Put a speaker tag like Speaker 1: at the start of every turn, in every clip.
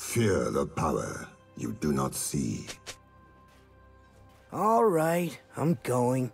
Speaker 1: Fear the power you do not see.
Speaker 2: All right, I'm going.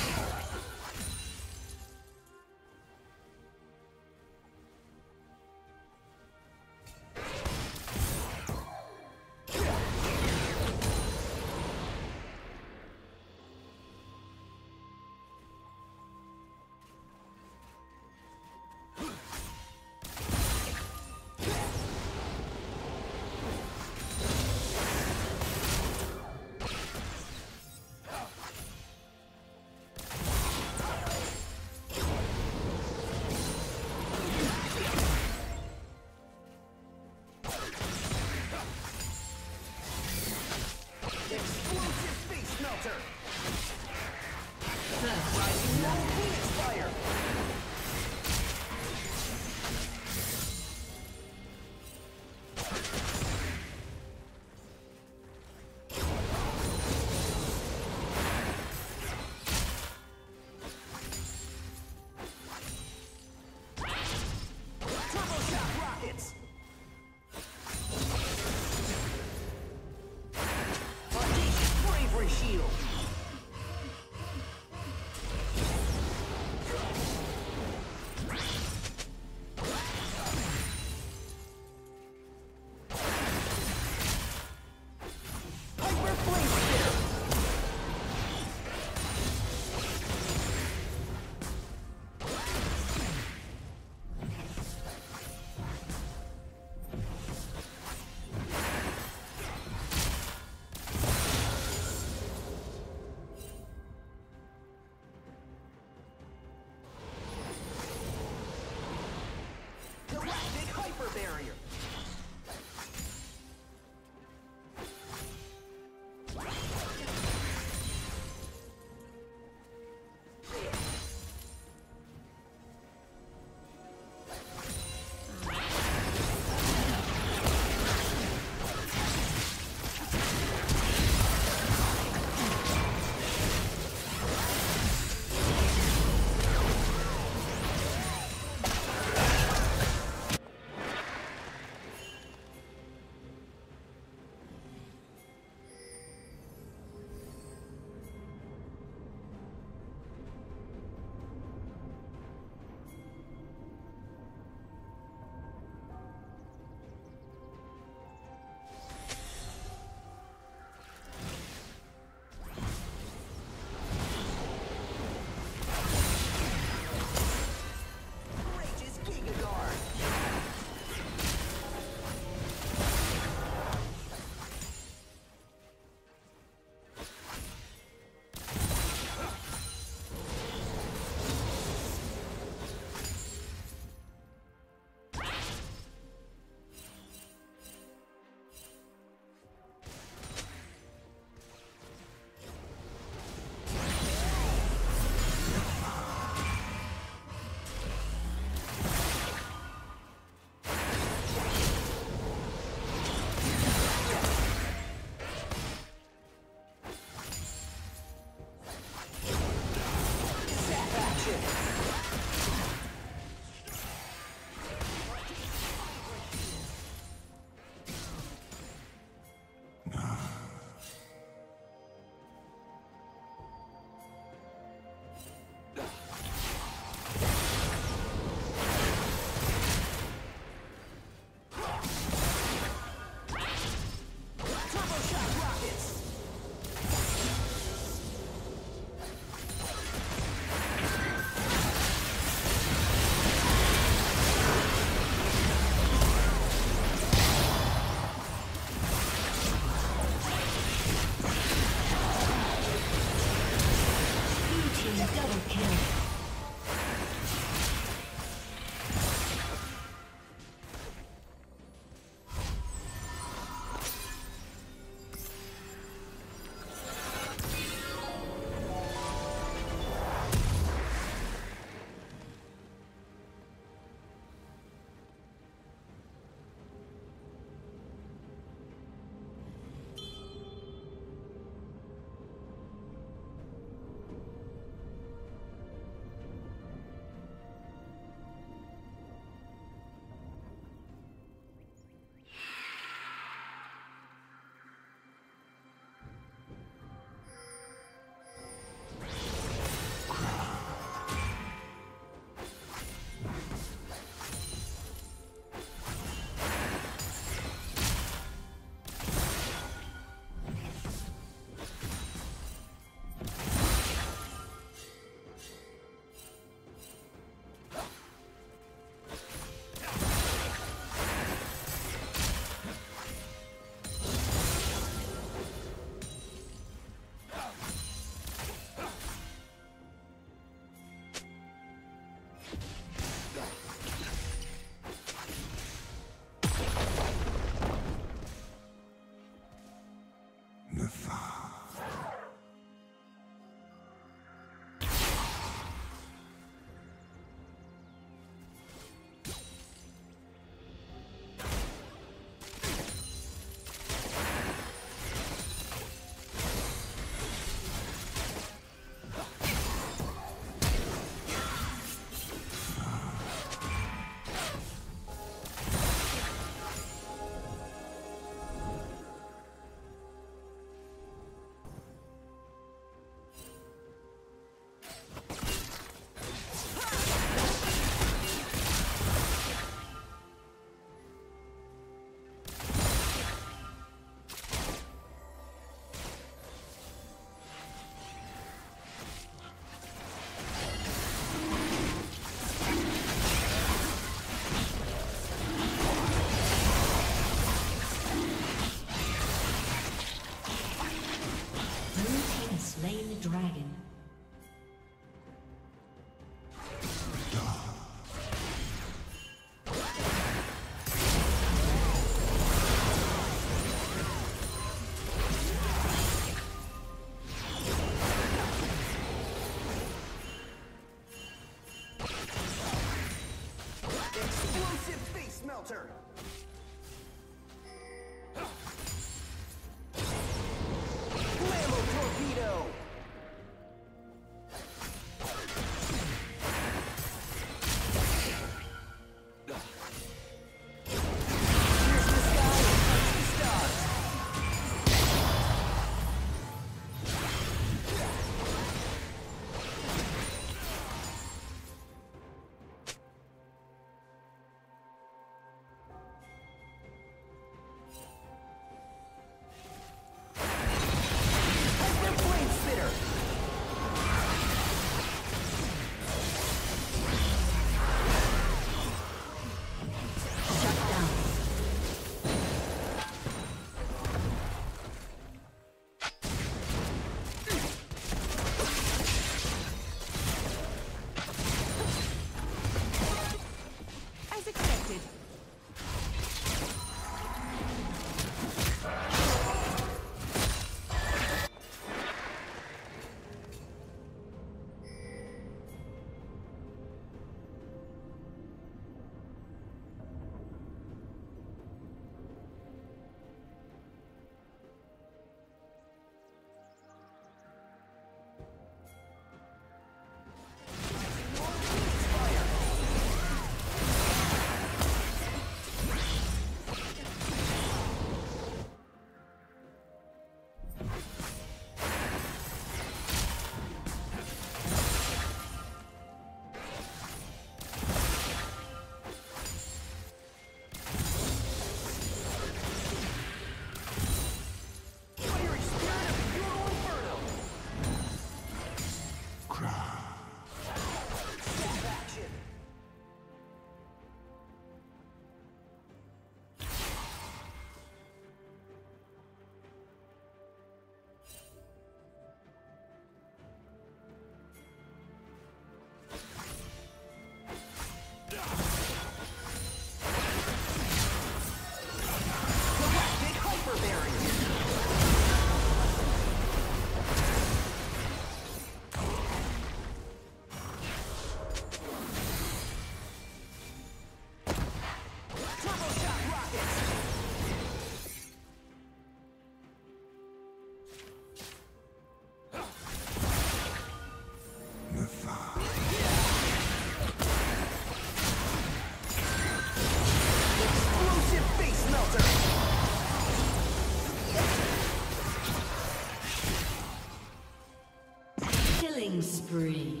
Speaker 3: Spree.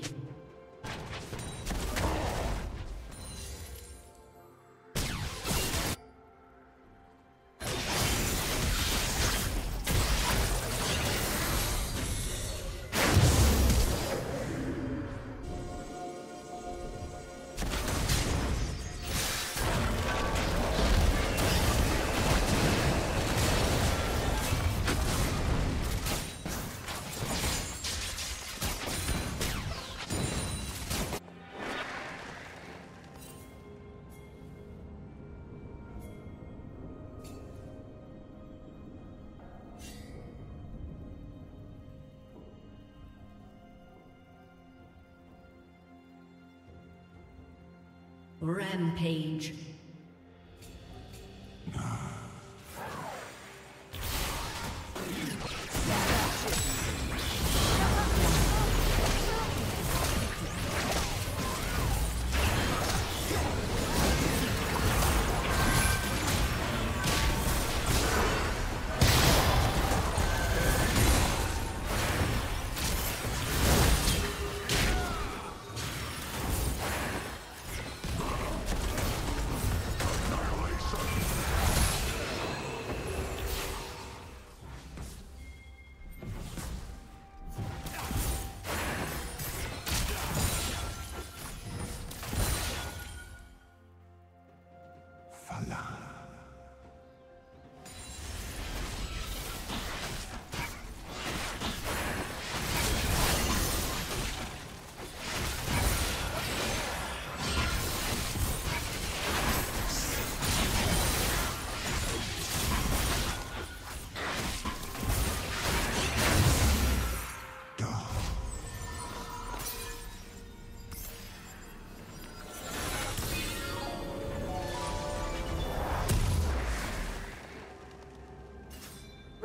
Speaker 3: Rampage.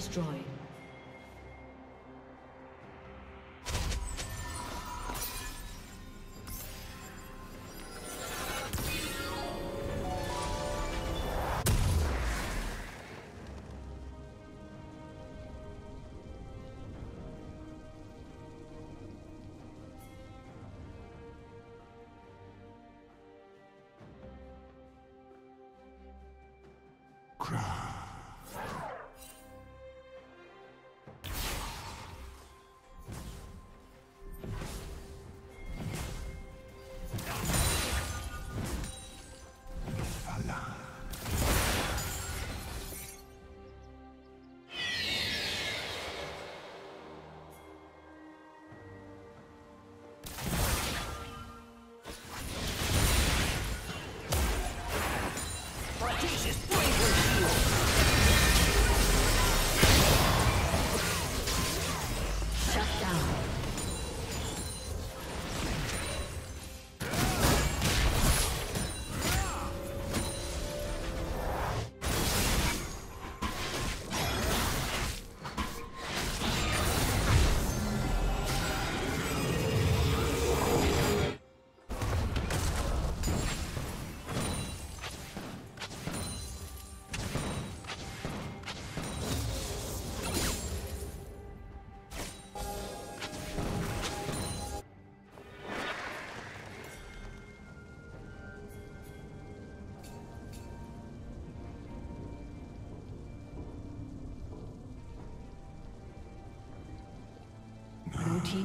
Speaker 3: Destroyed. Shut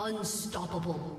Speaker 3: Unstoppable.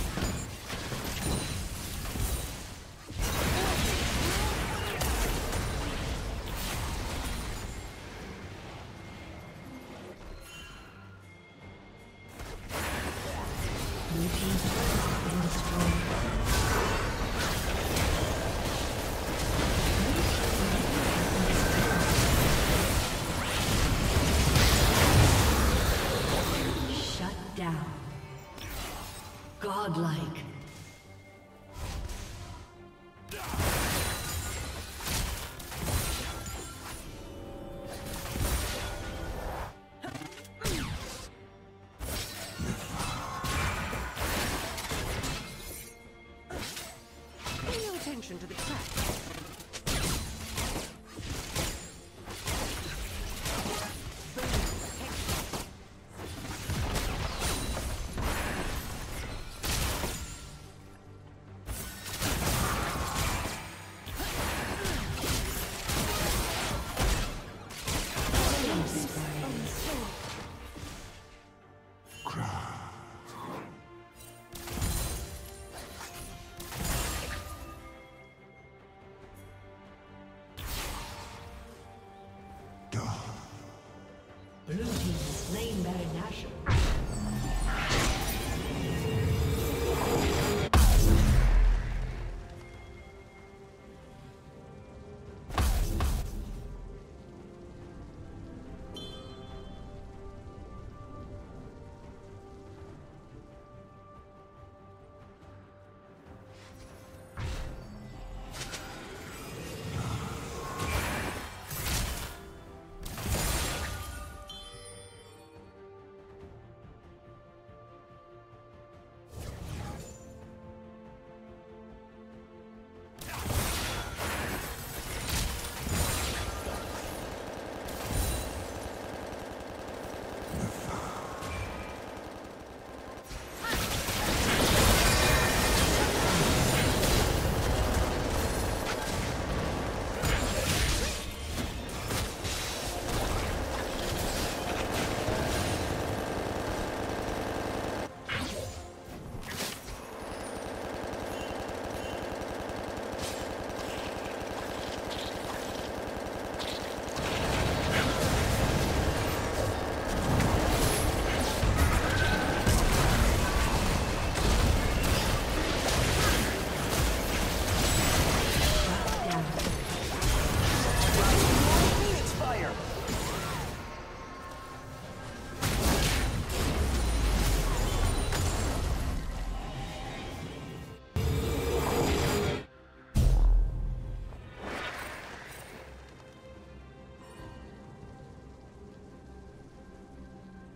Speaker 3: Godlike.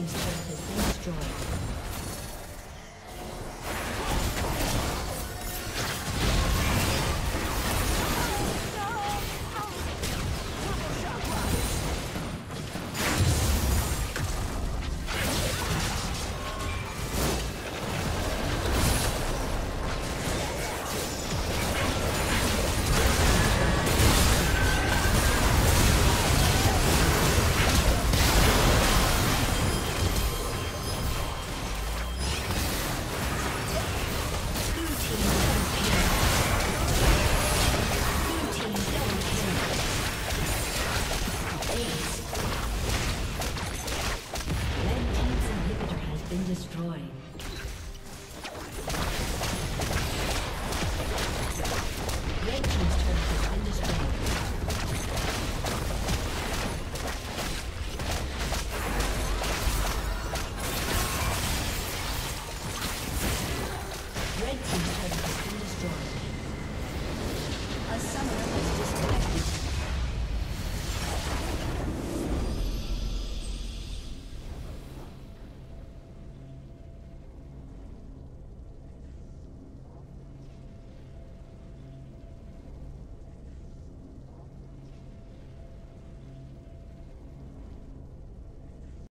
Speaker 3: team's turret.